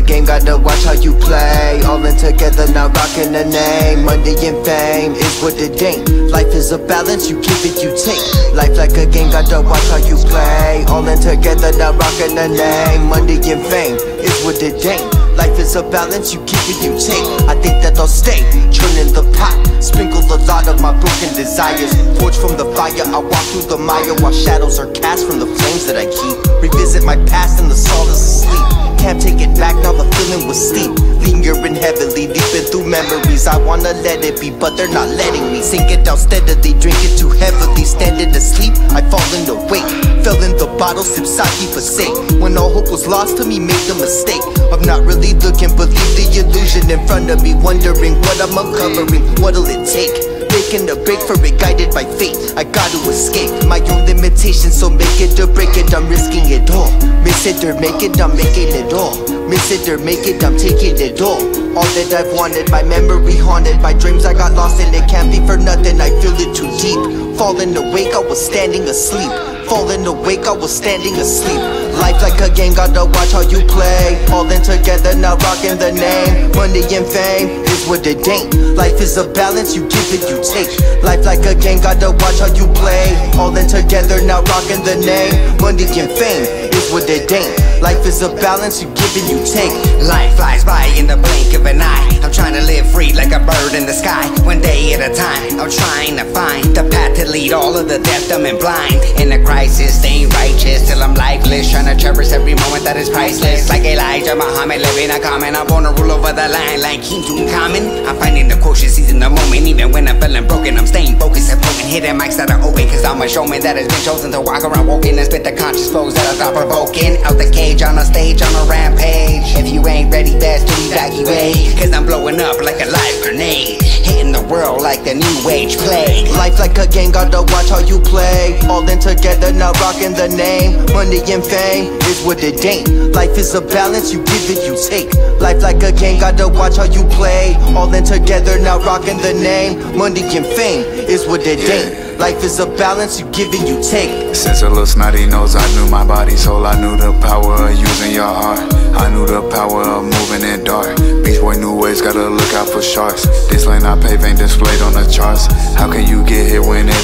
game, gotta watch how you play. All in together, now rocking the name. Money and fame is what it ain't. Life is a balance, you give it, you take. Life like a game, gotta watch how you play. All in together, now rocking the name. Money and fame is what it ain't. Life is a balance, you give it, you take. I think that I'll stay, churning the pot. Sprinkle a lot of my broken desires. Forged from the fire, I walk through the mire while shadows are cast from the flames that I keep. Revisit my past and the soul is asleep Can't take it back, now feeling was sleep. Lingering heavily, deep through memories. I wanna let it be, but they're not letting me. Sink it down steadily, drink it too heavily. Standing asleep, I fall into wake. Fell in the bottle, sip sake for sake. When all hope was lost to me, made the mistake of not really looking. Believe the illusion in front of me, wondering what I'm uncovering. What'll it take? Taking a break for it, guided by fate. I gotta escape my own limitations, so make it or break it. I'm risking it all. Miss it or make it, I'm making it all. Miss it or make it, I'm taking it all. All that I've wanted, my memory haunted. My dreams I got lost in, it can't be for nothing. I feel it too deep. Falling awake, I was standing asleep. Falling awake, I was standing asleep. Life like a game, gotta watch how you play. All in together, now rocking the name. Money and fame is what it ain't. Life is a balance, you give it, you take. Life like a game, gotta watch how you play. All in together, now rocking the name. Money and fame is what it ain't. Life is a balance, you give and you take. Life flies by in the blink of an eye. I'm trying to live free like a bird in the sky. One day at a time, I'm trying to find the path to lead all of the deaf, dumb, and blind. In a crisis, staying righteous till I'm lifeless. Trying to cherish every moment that is priceless. Like Elijah Muhammad, living a common. I wanna rule over the line like King Tutankhamun. I'm finding the quotient, seizing the moment. Even when I'm feeling broken, I'm staying focused and poking. Hitting mics that are open, cause I'm a showman that has been chosen to walk around walking and spit the conscious flows that are thought provoking. Out the cage, on a stage, on a rampage. If you ain't ready, best to way. Cause I'm blowing up like a live grenade. Hitting the world like the new age plague. Life like a game, watch how you play. All in together, now rocking the name. Money and fame is what it ain't. Life is a balance, you give it, you take. Life like a game, gotta watch how you play. All in together, now rocking the name. Money and fame is what it ain't. Life is a balance, you give and you take. Since a little snotty nose, I knew my body soul. I knew the power of using your heart. I knew the power of moving in dark. Beach boy new ways, gotta look out for sharks. This lane I pave ain't displayed on the charts. How can you get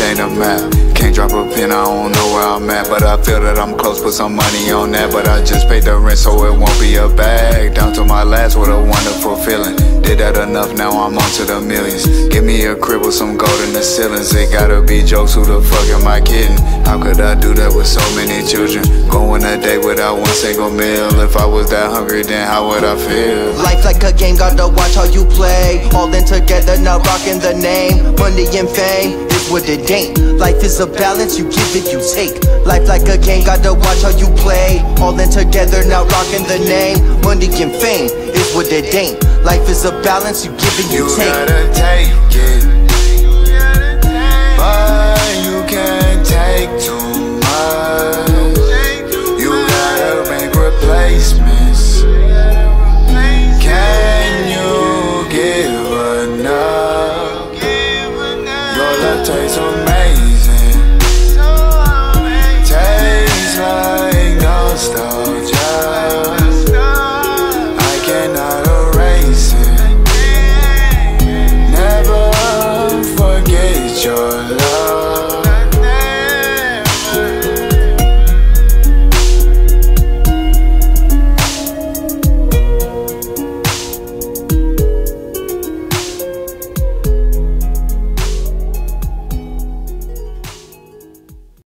ain't a map? Can't drop a pin, I don't know where I'm at. But I feel that I'm close, put some money on that. But I just paid the rent, so it won't be a bag. Down to my last, what a wonderful feeling. Did that enough, now I'm on to the millions. Give me a crib with some gold in the ceilings. It gotta be jokes, who the fuck am I kidding? How could I do that with so many children? Going a day without one single meal. If I was that hungry, then how would I feel? Life like a game, gotta watch how you play. All in together, now rocking the name. Money and fame is what it ain't. Life is a balance, you give it, you take. Life like a game, gotta watch how you play. All in together, now rocking the name. Money and fame is what it ain't. Life is a balance, you give and you, You take. gotta take it. replacements. Can you give enough? Your love tastes amazing.